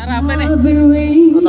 Cara apa nih? waiting.